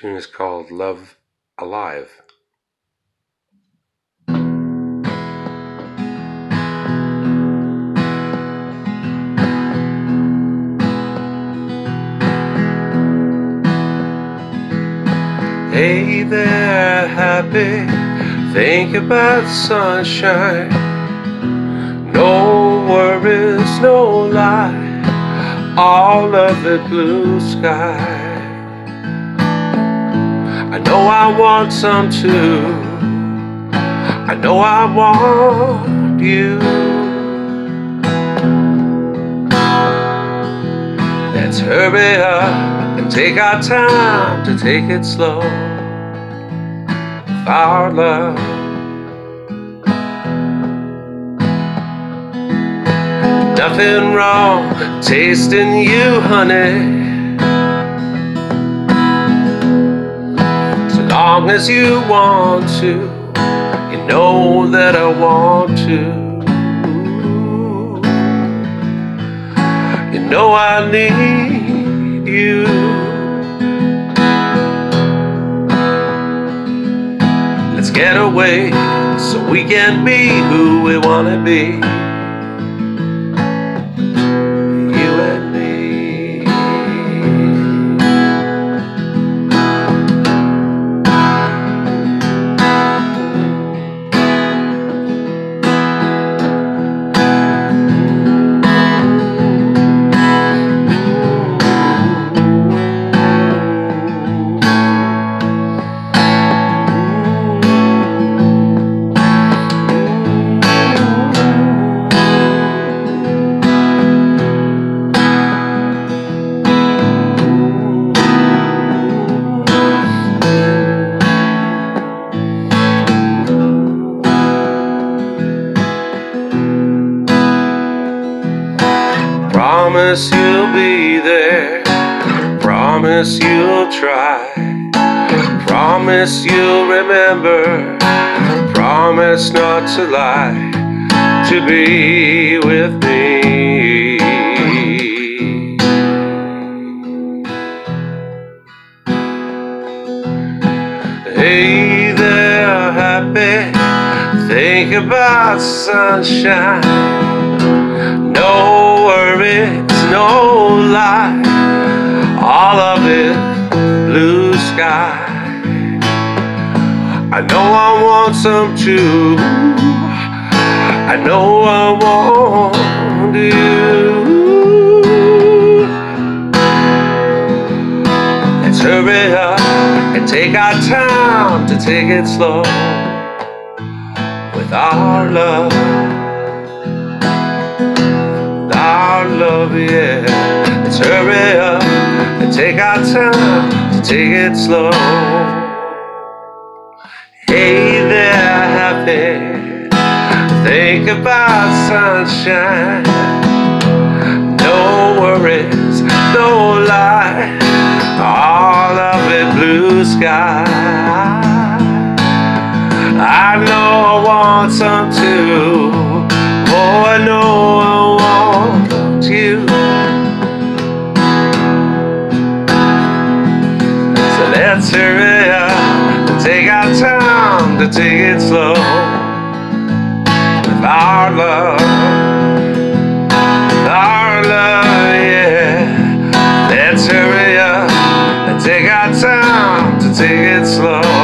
tune is called Love Alive. Hey there, happy. Think about sunshine. No worries, no lie. All of the blue sky. I know I want some too. I know I want you. Let's hurry up and take our time to take it slow. Our love. Nothing wrong tasting you, honey. Long as you want to, you know that I want to. You know I need you. Let's get away so we can be who we wanna be. Promise you'll be there. Promise you'll try. Promise you'll remember. Promise not to lie. To be with me. Hey there, happy. Think about sunshine. No worries, no lie. All of it blue sky. I know I want some too. I know I want you. Let's hurry up and take our time to take it slow with our love Hurry up and take our time to take it slow. Hey there, happy. Think about sunshine. No worries, no lie. All of it blue sky. I know I want some too. Oh, I know I want you. Up and take our time to take it slow with our love. Our love, yeah. Let's hurry up and take our time to take it slow.